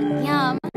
that yum.